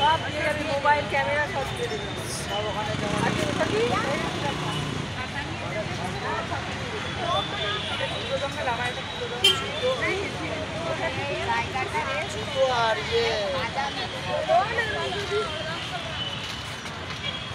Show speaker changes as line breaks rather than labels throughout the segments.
সব দিয়ে যাবি মোবাইল ক্যামেরা সব দিয়ে দেবে তবু এসেছিলি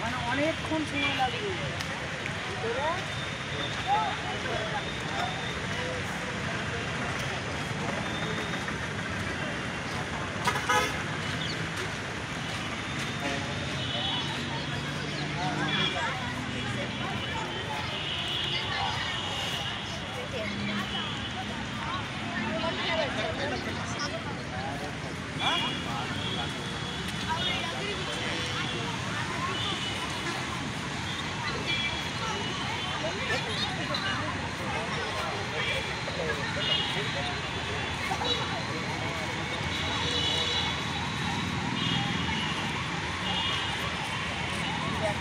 মানে অনেকক্ষণ সময় লাগবে Huh?